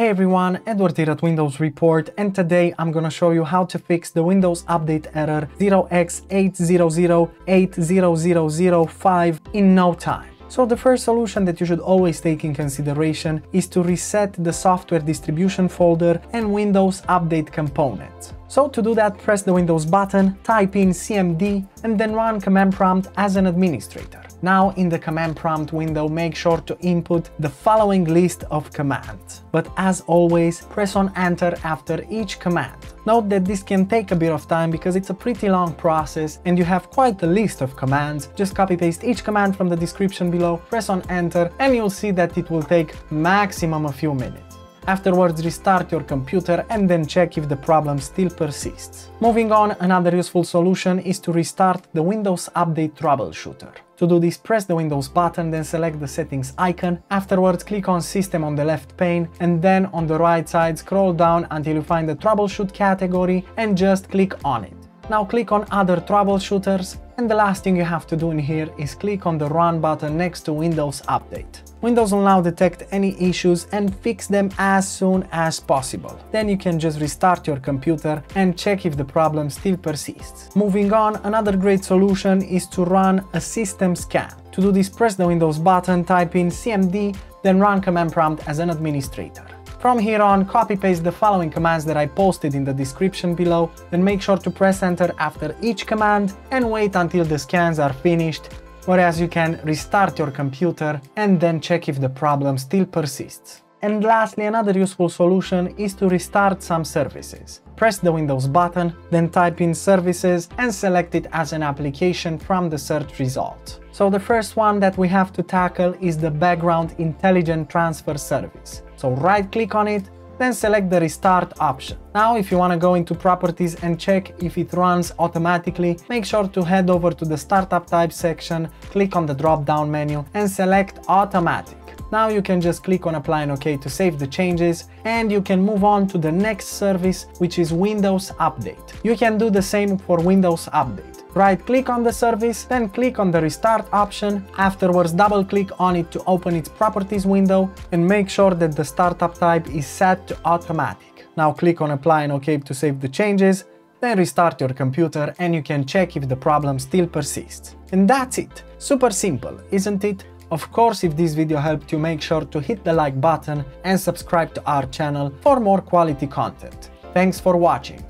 Hey everyone, Edward here at Windows Report and today I'm gonna show you how to fix the Windows Update error 0x80080005 in no time. So the first solution that you should always take in consideration is to reset the software distribution folder and Windows Update components. So to do that, press the Windows button, type in cmd and then run command prompt as an administrator. Now in the command prompt window, make sure to input the following list of commands. But as always, press on enter after each command. Note that this can take a bit of time because it's a pretty long process and you have quite a list of commands. Just copy paste each command from the description below, press on enter and you'll see that it will take maximum a few minutes. Afterwards restart your computer and then check if the problem still persists. Moving on, another useful solution is to restart the Windows Update Troubleshooter. To do this, press the Windows button, then select the settings icon. Afterwards, click on System on the left pane, and then on the right side, scroll down until you find the Troubleshoot category and just click on it. Now click on Other Troubleshooters, and the last thing you have to do in here is click on the Run button next to Windows Update. Windows will now detect any issues and fix them as soon as possible. Then you can just restart your computer and check if the problem still persists. Moving on, another great solution is to run a system scan. To do this, press the Windows button, type in cmd, then run command prompt as an administrator. From here on, copy-paste the following commands that I posted in the description below, then make sure to press enter after each command and wait until the scans are finished whereas you can restart your computer and then check if the problem still persists. And lastly, another useful solution is to restart some services. Press the Windows button, then type in services and select it as an application from the search result. So the first one that we have to tackle is the background intelligent transfer service. So right click on it, then select the restart option. Now if you want to go into properties and check if it runs automatically, make sure to head over to the startup type section, click on the drop down menu and select automatic. Now you can just click on apply and OK to save the changes and you can move on to the next service which is Windows Update. You can do the same for Windows Update. Right click on the service, then click on the restart option, afterwards double click on it to open its properties window and make sure that the startup type is set to automatic. Now click on apply and OK to save the changes, then restart your computer and you can check if the problem still persists. And that's it. Super simple, isn't it? Of course, if this video helped you, make sure to hit the like button and subscribe to our channel for more quality content. Thanks for watching.